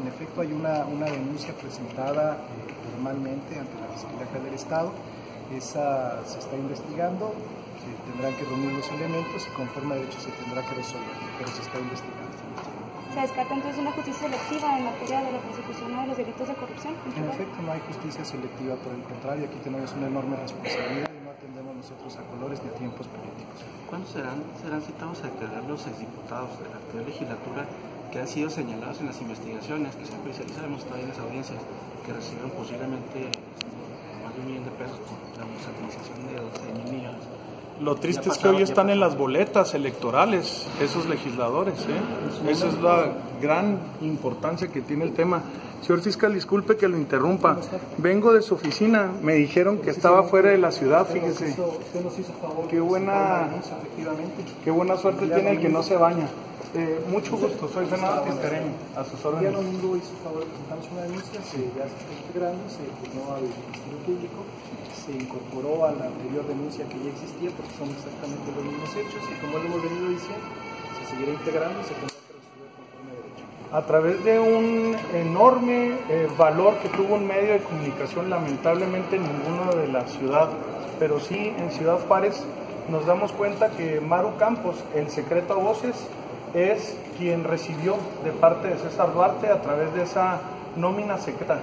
en efecto hay una, una denuncia presentada eh, formalmente ante la Fiscalía General del Estado. Esa se está investigando, se tendrán que reunir los elementos y conforme a derecho se tendrá que resolver, pero se está investigando. ¿Se descarta entonces una justicia selectiva en materia de la persecución de los delitos de corrupción? En efecto, no hay justicia selectiva, por el contrario, aquí tenemos una enorme responsabilidad nosotros a colores ni a tiempos políticos. ¿Cuándo serán, serán citados a declarar los exdiputados de la actual legislatura que han sido señalados en las investigaciones que se han especializado, hemos estado en las audiencias, que recibieron posiblemente este, más de un millón de pesos por la utilización de 12 mil millones? Lo triste es que hoy están en las boletas electorales esos legisladores. ¿eh? Esa es la gran importancia que tiene el tema. Señor fiscal, disculpe que lo interrumpa. Vengo de su oficina. Me dijeron que estaba fuera de la ciudad, fíjese. Qué buena, qué buena suerte tiene el que no se baña. Eh, mucho gusto, soy Fernando Tiscareño, a sus órdenes. domingo hizo favor, presentamos una denuncia, se, ya se está integrando, se informó al Ministerio Público, se incorporó a la anterior denuncia que ya existía, porque son exactamente los mismos hechos, y como lo hemos venido diciendo, se seguirá integrando se a través de un enorme eh, valor que tuvo un medio de comunicación, lamentablemente ninguno de la ciudad, pero sí en Ciudad Juárez, nos damos cuenta que Maru Campos, el secreto a voces, es quien recibió de parte de César Duarte a través de esa nómina secreta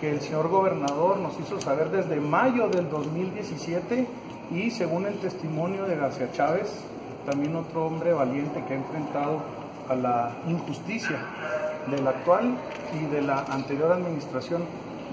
que el señor gobernador nos hizo saber desde mayo del 2017 y según el testimonio de García Chávez, también otro hombre valiente que ha enfrentado a la injusticia de la actual y de la anterior administración.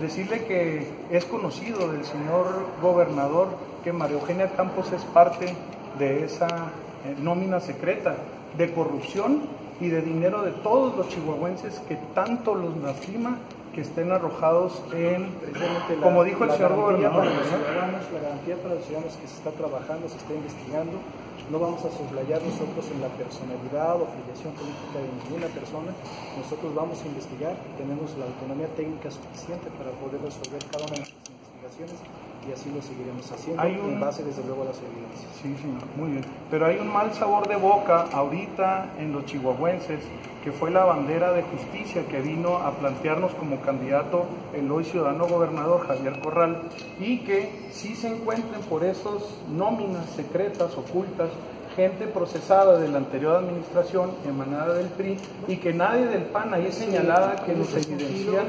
Decirle que es conocido del señor gobernador que María Eugenia Campos es parte de esa eh, nómina secreta de corrupción y de dinero de todos los chihuahuenses que tanto los lastima que estén arrojados en, la- como dijo el señor gobernador, para los ¿no? ciudadanos, la garantía para los ciudadanos que se está trabajando, se está investigando. No vamos a soslayar nosotros en la personalidad o afiliación política de ninguna persona. Nosotros vamos a investigar, tenemos la autonomía técnica suficiente para poder resolver cada una de nuestras investigaciones y así lo seguiremos haciendo Hay un- en base desde luego a las evidencias. Sí, señor, muy bien. Pero hay un mal sabor de boca ahorita en los chihuahuenses, que fue la bandera de justicia que vino a plantearnos como candidato el hoy ciudadano gobernador Javier Corral, y que sí se encuentren por esos nóminas secretas, ocultas, gente procesada de la anterior administración emanada del PRI y que nadie del PAN ahí señalada que nos evidencia,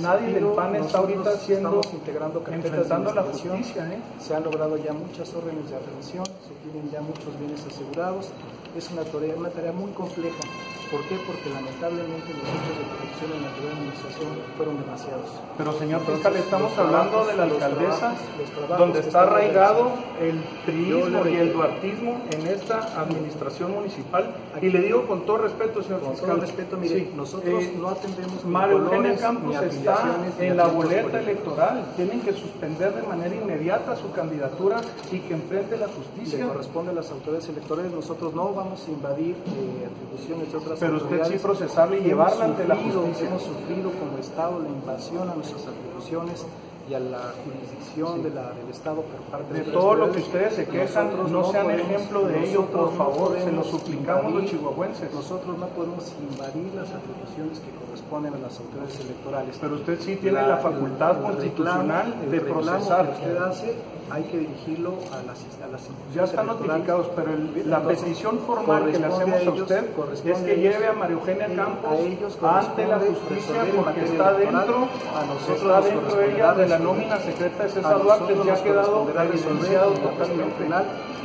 nadie del PAN está ahorita haciendo integrando carpetas de enfrentando la justicia, ¿eh? Se han logrado ya muchas órdenes de aprehensión, se tienen ya muchos bienes asegurados. Es una tarea, una tarea muy compleja. ¿Por qué? Porque lamentablemente los hechos de corrupción en la anterior administración fueron demasiados. Pero señor fiscal, estamos hablando de la los alcaldesa, trabajos- los trabajos donde está arraigado el le y el duartismo en esta administración municipal. Y le digo con todo respeto, señor Con fiscal. todo respeto, mire, sí, nosotros eh, no atendemos María Eugenia Campos está en la boleta electoral. Tienen que suspender de manera inmediata su candidatura y que enfrente la le justicia. corresponde a las autoridades electorales. Nosotros no vamos a invadir eh, atribuciones de otras Pero usted sí procesarla y llevarla ante la justicia. Hemos sufrido como Estado la invasión a nuestras atribuciones y a la jurisdicción de la, del Estado por parte De otras todo lo que ustedes se quejan, no sean podemos- ejemplo de ello, por no favor, se lo suplicamos los chihuahuenses. Nosotros no podemos invadir las atribuciones que corresponden a las autoridades electorales. Pero usted sí tiene la facultad el constitucional reclamo- el de reclamo procesar. que usted hace, hay que dirigirlo a las, a las Ya están notificados, pero el- la petición formal que le hacemos a usted es que lleve a María Eugenia Campos a ellos ante la justicia porque está dentro, a nosotros está dentro ella de la resolver. nómina secreta de César Duarte, ya ha quedado evidenciado la totalmente. penal.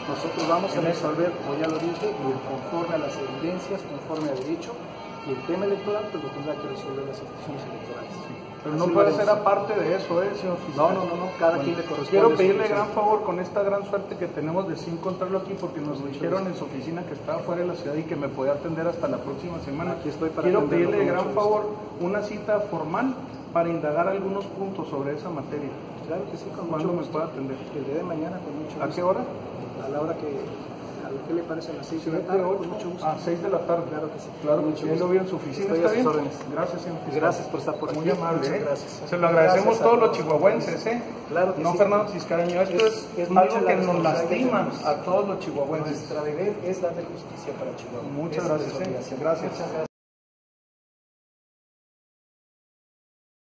Nosotros vamos a resolver, como ya lo dije, y conforme a las evidencias, conforme a derecho, y el tema electoral, pues lo tendrá que resolver las instituciones electorales. Pero Así no puede ser aparte de eso, ¿eh, señor fiscal? No, no, no, no, cada quien le corresponde Quiero pedirle gran favor con esta gran suerte que tenemos de sí encontrarlo aquí porque nos dijeron en su oficina que estaba fuera de la ciudad y que me podía atender hasta la próxima semana. Aquí estoy para Quiero pedirle gran favor una cita formal para indagar algunos puntos sobre esa materia. Claro que sí, con mucho ¿Cuándo me puede atender? El día de mañana, con mucho gusto. ¿A qué hora? A la hora que, a lo que le parece a las 6 de la ¿Siete, tarde, ocho? con mucho gusto. A 6 de la tarde. Claro que sí. Claro, que ya lo gusto. vi en su oficina. Estoy a ¿Está sus bien? órdenes. Gracias, señor fiscal. Gracias por estar por aquí. Muy amable, Muchas ¿eh? gracias. Se lo agradecemos a todos los chihuahuenses, ¿eh? Claro que no sí. Fernando Ciscareño, esto Es- es, es algo que nos lastima a todos los chihuahuenses. Nuestra deber es darle justicia para Chihuahua. Muchas gracias, ¿eh? Gracias. Gracias.